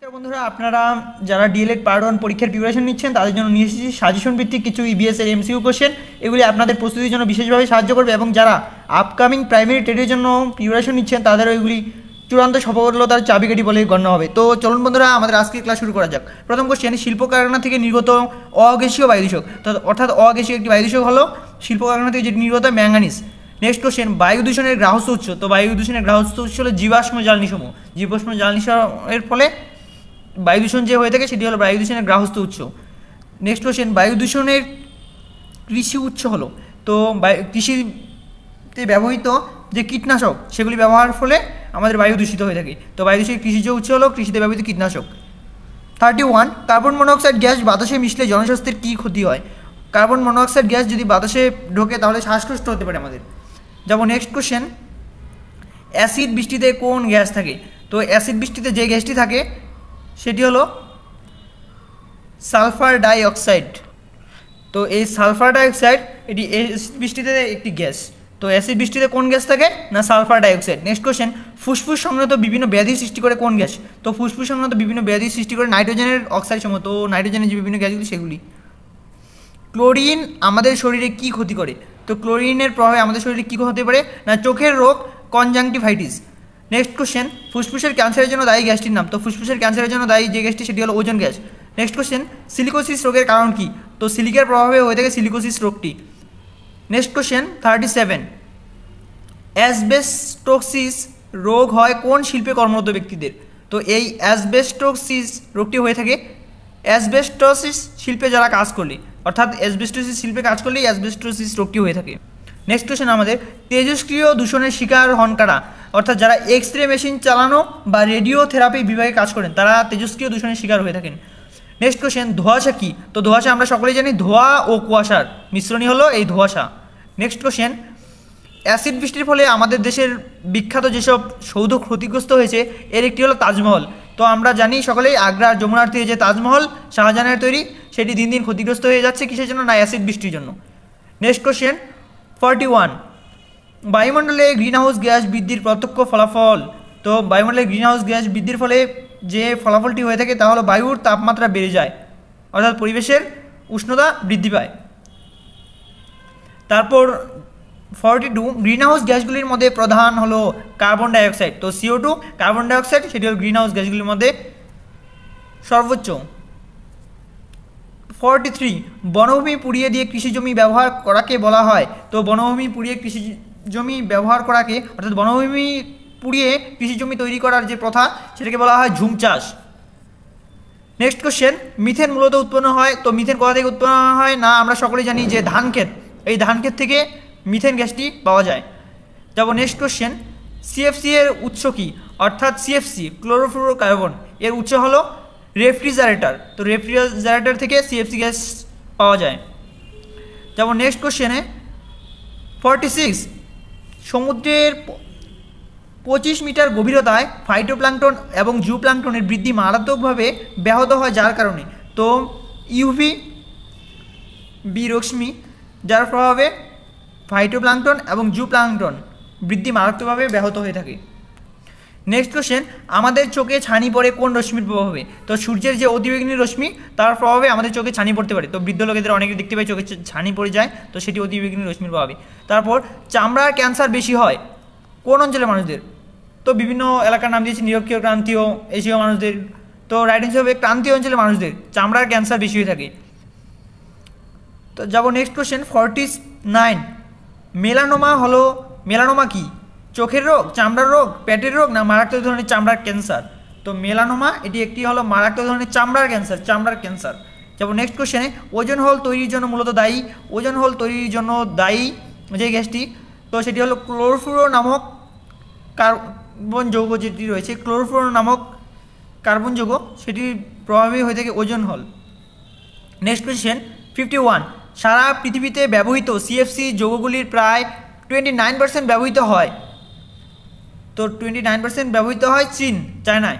নমস্কার বন্ধুরা, আপনারা যারা ডিএলএড পার্ট ওয়ান পরীক্ষার প্রিপারেশন নিচ্ছেন, তাদের জন্য নিয়ে এসেছি সাজেশন ভিত্তিক কিছু ইবিএস এর এমসিউ কোশ্চেন এগুলি আপনাদের প্রস্তুতির জন্য বিশেষভাবে সাহায্য করবে এবং যারা আপকামিং প্রাইমারি টেটের জন্য প্রিপারেশন নিচ্ছেন তাদের ওইগুলি চূড়ান্ত সফলতার চাবিকাঠি বলে গণ্য হবে। তো চলুন বন্ধুরা, আমাদের আজকের ক্লাস শুরু করা যাক। প্রথম কোশ্চেন শিল্প কারখানা থেকে নির্গত অগ্যাসীয় বায়ুদূষক। অর্থাৎ অগ্যাসীয় একটি বায়ুদূষক হলো শিল্প কারখানা থেকে যেটি নির্গত ম্যাঙ্গানিজ নেক্সট কোশ্চেন বায়ু দূষণের গ্রাহস্থ উৎস। তো বায়ু দূষণের গ্রাহস্থ উৎস হলো জীবাশ্ম জ্বালানি সমূহ জীবাশ্ম জ্বালানি এর ফলে বায়ু দূষণ যে হয়ে থাকে সেটি হলো বায়ু দূষণের গ্রাহস্থ উৎস। নেক্সট কোশ্চেন বায়ু দূষণের কৃষি উৎস হলো। তো কৃষিতে ব্যবহৃত যে কীটনাশক, সেগুলি ব্যবহারের ফলে আমাদের বায়ু দূষিত হয়ে থাকে। তো বায়ু দূষণের কৃষিজ উৎস হলো, কৃষিতে ব্যবহৃত কীটনাশক। Thirty one carbon monoxide gas বাতাসে মিশলে জনস্বাস্থ্যের কী ক্ষতি হয়? কার্বন মনোঅক্সাইড গ্যাস যদি বাতাসে ঢোকে, তাহলে শ্বাসকষ্ট হতে পারে আমাদের। যেমন নেক্সট কোশ্চেন অ্যাসিড বৃষ্টিতে কোন গ্যাস থাকে? তো অ্যাসিড বৃষ্টিতে যে গ্যাসটি থাকে সেটি হলো সালফার ডাইঅক্সাইড। তো এই সালফার ডাইঅক্সাইড, এটি অ্যাসিড বৃষ্টিতে একটি গ্যাস। তো অ্যাসিড বৃষ্টিতে কোন গ্যাস থাকে? না, সালফার ডাইঅক্সাইড। নেক্সট কোশ্চেন ফুসফুস সংক্রান্ত বিভিন্ন ব্যাধি সৃষ্টি করে কোন গ্যাস? তো ফুসফুস সংক্রান্ত বিভিন্ন ব্যাধি সৃষ্টি করে নাইট্রোজেনের অক্সাইড সময় তো নাইট্রোজেনের যে বিভিন্ন গ্যাসগুলি, সেগুলি। ক্লোরিন আমাদের শরীরে কি ক্ষতি করে? তো ক্লোরিনের প্রভাবে আমাদের শরীরে কী হতে পারে না, চোখের রোগ কনজাংটিভাইটিস নেক্সট কোশ্চেন ফুসফুসের ক্যান্সারের জন্য দায়ী গ্যাসটির নাম। তো ফুসফুসের ক্যান্সারের জন্য দায়ী যে গ্যাসটি, সেটি হলো ওজন গ্যাস। নেক্সট কোশ্চেন সিলিকোসিস রোগের কারণ কি? তো সিলিকের প্রভাবে হয়ে থাকে সিলিকোসিস রোগটি। Next question thirty seven asbestosis রোগ হয় কোন শিল্পে কর্মরত ব্যক্তিদের? তো এই অ্যাসবেস্টোসিস রোগটি হয়ে থাকে অ্যাসবেস্টোসিস শিল্পে যারা কাজ করলে। অর্থাৎ অ্যাসবেস্টোসিস শিল্পে কাজ করলেই অ্যাসবেস্টোসিস রোগটি হয়ে থাকে। নেক্সট কোশ্চেন আমাদের তেজস্ক্রিয় দূষণের শিকার হন কারা? অর্থাৎ যারা এক্স রে মেশিন চালানো বা রেডিও থেরাপি বিভাগে কাজ করেন, তারা তেজস্ক্রিয় দূষণের শিকার হয়ে থাকেন। নেক্সট কোশ্চেন ধোঁয়াশা কী? তো ধোঁয়াশা আমরা সকলেই জানি, ধোঁয়া ও কুয়াশার মিশ্রণই হলো এই ধোঁয়াশা। নেক্সট কোশ্চেন অ্যাসিড বৃষ্টির ফলে আমাদের দেশের বিখ্যাত যেসব সৌধ ক্ষতিগ্রস্ত হয়েছে, এর একটি হলো তাজমহল। তো আমরা জানি সকলেই আগ্রার যমুনার তীরে যে তাজমহল, শাহজাহানের তৈরি, সেটি দিন দিন ক্ষতিগ্রস্ত হয়ে যাচ্ছে কিসের জন্য? না, অ্যাসিড বৃষ্টির জন্য। Next question forty one. বায়ুমণ্ডলে গ্রিনহাউস গ্যাস বৃদ্ধির প্রত্যক্ষ ফলাফল। তো বায়ুমণ্ডলে গ্রিনহাউস গ্যাস বৃদ্ধির ফলে যে ফলাফলটি হয়ে থাকে তা হলো বায়ুর তাপমাত্রা বেড়ে যায়, অর্থাৎ পরিবেশের উষ্ণতা বৃদ্ধি পায়। তারপর ফর্টি টু, গ্রিনহাউস গ্যাসগুলির মধ্যে প্রধান হলো কার্বন ডাইঅক্সাইড। তো সিও টু, কার্বন ডাইঅক্সাইড, সেটি হলো গ্রিনহাউস গ্যাসগুলির মধ্যে সর্বোচ্চ। ফর্টি থ্রি বনভূমি পুড়িয়ে দিয়ে কৃষি জমি ব্যবহার করাকে বলা হয়। তো বনভূমি পুড়িয়ে কৃষি জমি ব্যবহার করাকে, অর্থাৎ বনভূমি পুড়িয়ে কৃষি জমি তৈরি করার যে প্রথা, সেটাকে বলা হয় ঝুম চাষ। নেক্সট কোশ্চেন মিথেন মূলত উৎপন্ন হয়, তো মিথেন কোথা থেকে উৎপন্ন হয়? না, আমরা সকলেই জানি যে ধান ক্ষেত। এই ধান ক্ষেত থেকে মিথেন গ্যাসটি পাওয়া যায়। যাব নেক্সট কোশ্চেন সিএফসি এর উৎস কী? অর্থাৎ সিএফসি ক্লোরোফ্লোরোকার্বন এর উৎস হলো রেফ্রিজারেটর। তো রেফ্রিজারেটর থেকে সিএফসি গ্যাস পাওয়া যায়। যেমন নেক্সট কোশ্চেনে ফর্টি সিক্স সমুদ্রের পঁচিশ মিটার গভীরতায় ফাইটোপ্লাঙ্কটন এবং জু প্লাঙ্কটনের বৃদ্ধি মারাত্মকভাবে ব্যাহত হয় যার কারণে। তো ইউভি বি রশ্মি, যার প্রভাবে ফাইটোপ্লাঙ্কটন এবং জু প্লাঙ্কটন বৃদ্ধি মারাত্মকভাবে ব্যাহত হয়ে থাকে। নেক্সট কোশ্চেন আমাদের চোখে ছানি পড়ে কোন রশ্মির প্রভাবে? তো সূর্যের যে অতিবেগুনি রশ্মি, তার প্রভাবে আমাদের চোখে ছানি পড়তে পারে। তো বৃদ্ধ লোকেদের অনেকে দেখতে পাই চোখে ছানি পড়ে যায়, তো সেটি অতিবেগুনি রশ্মির প্রভাবে। তারপর চামড়ার ক্যান্সার বেশি হয় কোন অঞ্চলের মানুষদের? তো বিভিন্ন এলাকার নাম দিয়েছে, নিরক্ষীয়, ক্রান্তীয়, এশীয় মানুষদের। তো রাইট অ্যান্সার হবে ক্রান্তীয় অঞ্চলের মানুষদের, চামড়ার ক্যান্সার বেশি হয়ে থাকে। তো যাব next question forty nine melanoma হলো মেলানোমা কি? চোখের রোগ, চামড়ার রোগ, পেটের রোগ না মারাত্মক ধরনের চামড়ার ক্যান্সার? তো মেলানোমা, এটি একটি হলো মারাত্মক ধরনের চামড়ার ক্যান্সার চামড়ার ক্যান্সার। যেমন নেক্সট কোশ্চেনে ওজন হল তৈরির জন্য মূলত দায়ী, ওজন হল তৈরির জন্য দায়ী যে গ্যাসটি, তো সেটি হলো ক্লোরোফ্লোরো নামক কার্বন যৌগ যেটি রয়েছে, ক্লোরোফ্লোরো নামক কার্বন যৌগ সেটির প্রভাবে হয়ে থাকে ওজন হল। নেক্সট কোয়েশ্চেন ফিফটি ওয়ান সারা পৃথিবীতে ব্যবহৃত সিএফসি যৌগগুলির প্রায় টোয়েন্টি নাইন পার্সেন্ট ব্যবহৃত হয়। তো টোয়েন্টি নাইন পার্সেন্ট ব্যবহৃত হয় চীন, চায়নায়।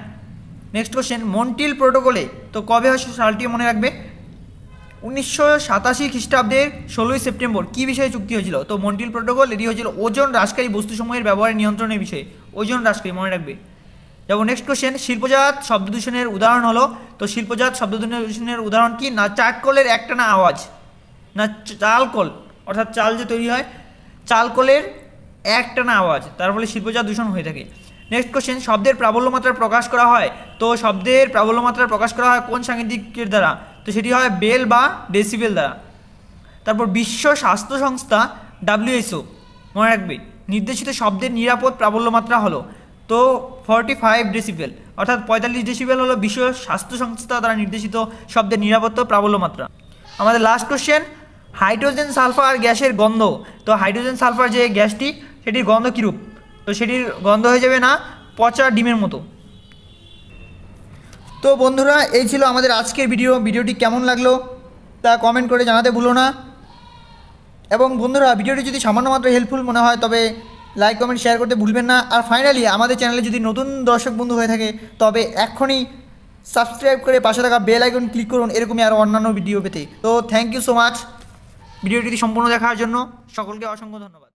নেক্সট কোশ্চেন মন্টিল প্রোটোকলে তো কবে হয় সালটি মনে রাখবে? উনিশশো সাতাশি খ্রিস্টাব্দের ষোলোই সেপ্টেম্বর। কী বিষয়ে চুক্তি হয়েছিল? তো মন্টিল প্রোটোকল এটি হয়েছিল ওজন হ্রাসকারী বস্তুসমূহের ব্যবহারের নিয়ন্ত্রণের বিষয়ে। ওজন হ্রাসকারী মনে রাখবে। যেমন নেক্সট কোশ্চেন শিল্পজাত শব্দ দূষণের উদাহরণ হলো। তো শিল্পজাত শব্দ দূষণের উদাহরণ কি? না চাটকলের একটানা আওয়াজ? না চালকল অর্থাৎ চাল যে তৈরি হয় চালকলের একটানা আওয়াজ, তার ফলে শিল্পজাত দূষণ হয়ে থাকে। নেক্সট কোশ্চেন শব্দের প্রাবল্য মাত্রা প্রকাশ করা হয়। তো শব্দের প্রাবল্য মাত্রা প্রকাশ করা হয় কোন সাংকেতিকের দ্বারা? তো সেটি হয় বেল বা ডেসিবেল দ্বারা। তারপর বিশ্ব স্বাস্থ্য সংস্থা ডাব্লিউএসও মনে রাখবে, নির্দেশিত শব্দের নিরাপদ প্রাবল্য মাত্রা হলো, তো ফর্টি ফাইভ ডেসিবেল, অর্থাৎ পঁয়তাল্লিশ ডেসিবেল হলো বিশ্ব স্বাস্থ্য সংস্থা দ্বারা নির্দেশিত শব্দের নিরাপত্তা প্রাবল্য মাত্রা আমাদের লাস্ট কোশ্চেন হাইড্রোজেন সালফার গ্যাসের গন্ধ, তো হাইড্রোজেন সালফার যে গ্যাসটি সেটির গন্ধ কীরূপ? তো সেটির গন্ধ হয়ে যাবে না পচা ডিমের মতো। তো বন্ধুরা, এই ছিল আমাদের আজকের ভিডিও। ভিডিওটি কেমন লাগল তা কমেন্ট করে জানাতে ভুলো না। এবং বন্ধুরা, ভিডিওটি যদি সামান্য মাত্র হেল্পফুল মনে হয়, তবে লাইক কমেন্ট শেয়ার করতে ভুলবেন না। আর ফাইনালি আমাদের চ্যানেলে যদি নতুন দর্শক বন্ধু হয়ে থাকে, তবে এক্ষুনি সাবস্ক্রাইব করে পাশে থাকা বেল আইকন ক্লিক করুন। এরকমই আরও অন্যান্য ভিডিও পেতে। তো থ্যাংক ইউ সো মাচ ভিডিওটি সম্পূর্ণ দেখার জন্য সকলকে অসংখ্য ধন্যবাদ।